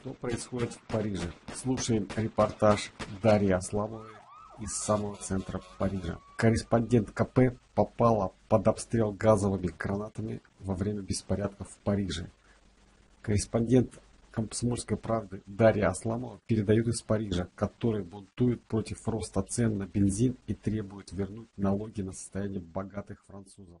Что происходит в Париже? Слушаем репортаж Дарьи Асламовой из самого центра Парижа. Корреспондент КП попала под обстрел газовыми гранатами во время беспорядков в Париже. Корреспондент комсомольской правды Дарья Асламова передает из Парижа, который бунтует против роста цен на бензин и требует вернуть налоги на состояние богатых французов.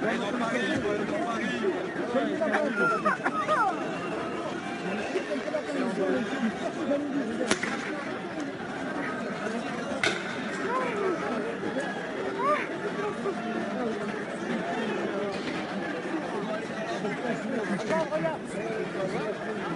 Regarde, regarde.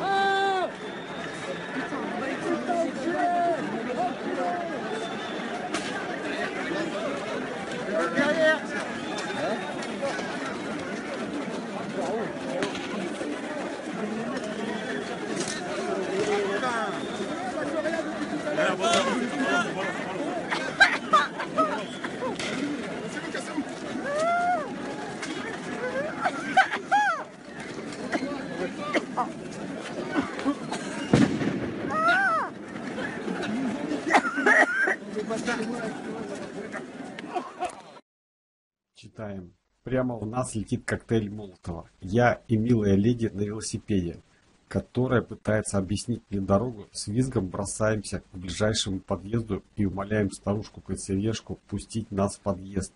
Читаем. Прямо в нас летит коктейль Молотова. Я и милая леди на велосипеде, которая пытается объяснить мне дорогу, с визгом бросаемся к ближайшему подъезду и умоляем старушку-консьержку пустить нас в подъезд.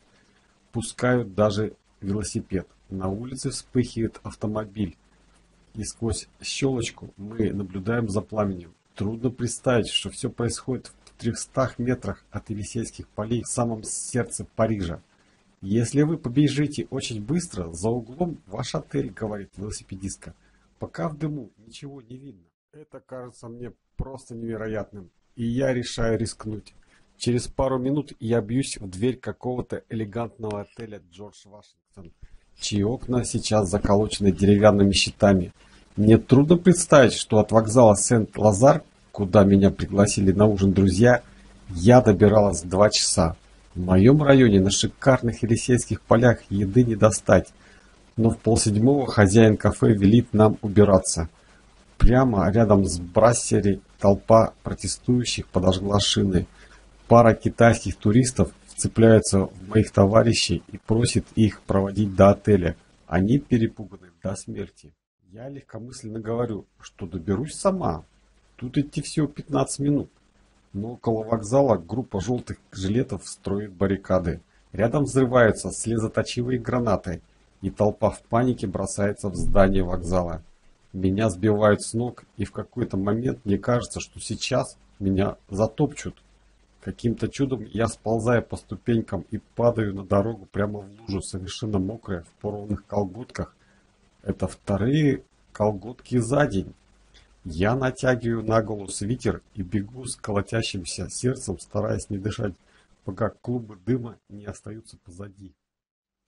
Пускают даже велосипед. На улице вспыхивает автомобиль. И сквозь щелочку мы наблюдаем за пламенем. Трудно представить, что все происходит в 300 метрах от Елисейских полей в самом сердце Парижа. Если вы побежите очень быстро, за углом ваш отель, говорит велосипедистка. Пока в дыму ничего не видно. Это кажется мне просто невероятным. И я решаю рискнуть. Через пару минут я бьюсь в дверь какого-то элегантного отеля Джордж Вашингтон, чьи окна сейчас заколочены деревянными щитами. Мне трудно представить, что от вокзала Сент-Лазар, куда меня пригласили на ужин друзья, я добиралась два часа. В моем районе на шикарных Елисейских полях еды не достать, но в полседьмого хозяин кафе велит нам убираться. Прямо рядом с брассери толпа протестующих подожгла шины. Пара китайских туристов вцепляются в моих товарищей и просит их проводить до отеля. Они перепуганы до смерти. Я легкомысленно говорю, что доберусь сама. Тут идти всего 15 минут. Но около вокзала группа желтых жилетов строит баррикады. Рядом взрываются слезоточивые гранаты, и толпа в панике бросается в здание вокзала. Меня сбивают с ног, и в какой-то момент мне кажется, что сейчас меня затопчут. Каким-то чудом я сползаю по ступенькам и падаю на дорогу прямо в лужу, совершенно мокрая, в порванных колготках. Это вторые колготки за день. Я натягиваю на голову свитер и бегу с колотящимся сердцем, стараясь не дышать, пока клубы дыма не остаются позади.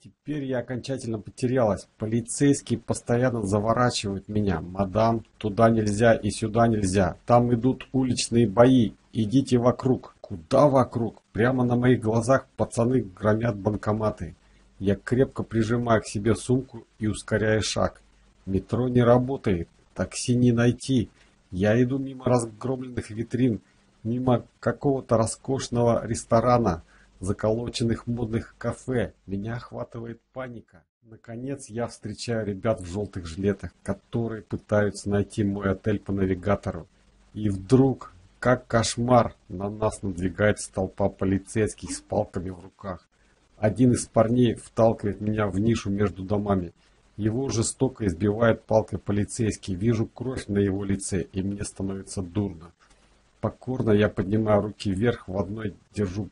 Теперь я окончательно потерялась. Полицейские постоянно заворачивают меня. Мадам, туда нельзя и сюда нельзя. Там идут уличные бои. Идите вокруг. Куда вокруг? Прямо на моих глазах пацаны громят банкоматы. Я крепко прижимаю к себе сумку и ускоряю шаг. Метро не работает. Такси не найти. Я иду мимо разгромленных витрин, мимо какого-то роскошного ресторана, заколоченных модных кафе. Меня охватывает паника. Наконец я встречаю ребят в желтых жилетах, которые пытаются найти мой отель по навигатору. И вдруг, как кошмар, на нас надвигается толпа полицейских с палками в руках. Один из парней вталкивает меня в нишу между домами. Его жестоко избивает палкой полицейский. Вижу кровь на его лице, и мне становится дурно. Покорно я поднимаю руки вверх, в одной держу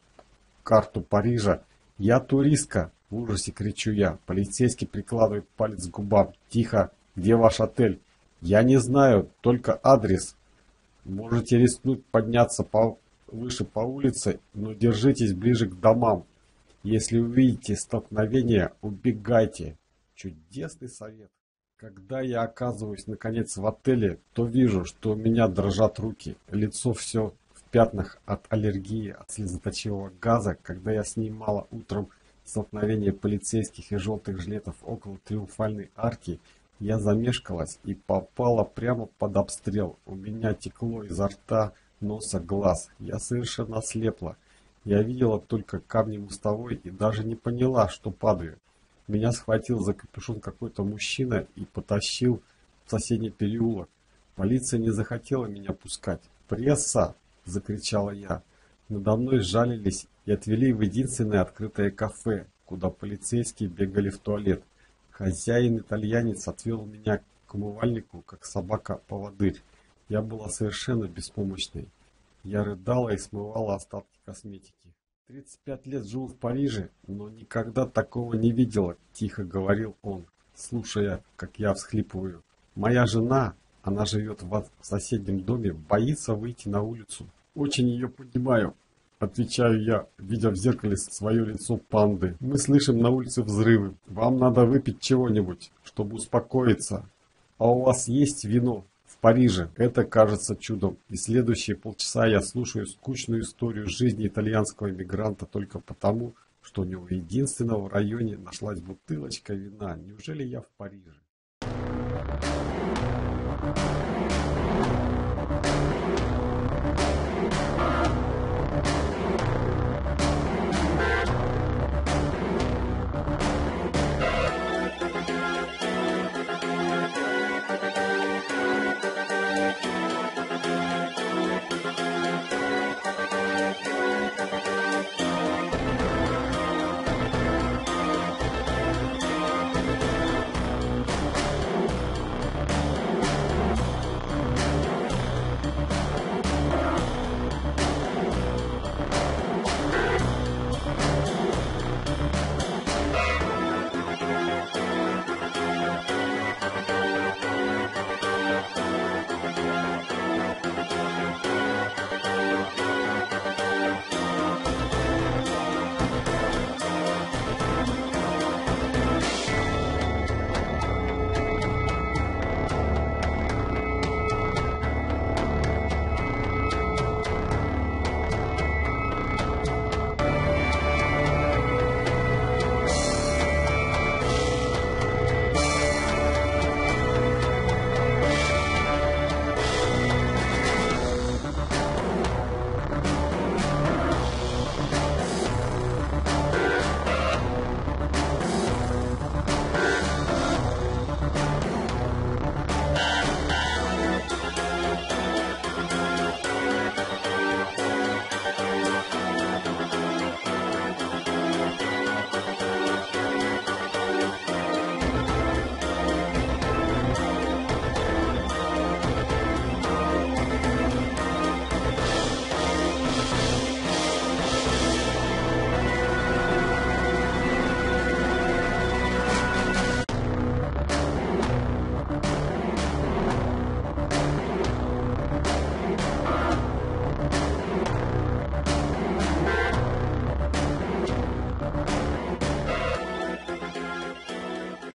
карту Парижа. «Я туристка!» – в ужасе кричу я. Полицейский прикладывает палец к губам. «Тихо! Где ваш отель?» «Я не знаю, только адрес». Можете рискнуть подняться по выше по улице, но держитесь ближе к домам. Если увидите столкновение, убегайте. Чудесный совет. Когда я оказываюсь наконец в отеле, то вижу, что у меня дрожат руки, лицо все в пятнах от аллергии, от слезоточивого газа, когда я снимала утром столкновение полицейских и желтых жилетов около Триумфальной арки, я замешкалась и попала прямо под обстрел. У меня текло изо рта, носа, глаз. Я совершенно ослепла. Я видела только камни мостовой и даже не поняла, что падаю. Меня схватил за капюшон какой-то мужчина и потащил в соседний переулок. Полиция не захотела меня пускать. «Пресса!» – закричала я. Надо мной сжалились и отвели в единственное открытое кафе, куда полицейские бегали в туалет. Хозяин-итальянец отвел меня к умывальнику, как собака-поводырь. Я была совершенно беспомощной. Я рыдала и смывала остатки косметики. 35 лет жил в Париже, но никогда такого не видела, тихо говорил он, слушая, как я всхлипываю. Моя жена, она живет в соседнем доме, боится выйти на улицу. Очень ее понимаю, отвечаю я, видя в зеркале свое лицо панды. Мы слышим на улице взрывы. Вам надо выпить чего-нибудь, чтобы успокоиться. А у вас есть вино? В Париже. Это кажется чудом. И следующие полчаса я слушаю скучную историю жизни итальянского иммигранта только потому, что у него единственного в районе нашлась бутылочка вина. Неужели я в Париже?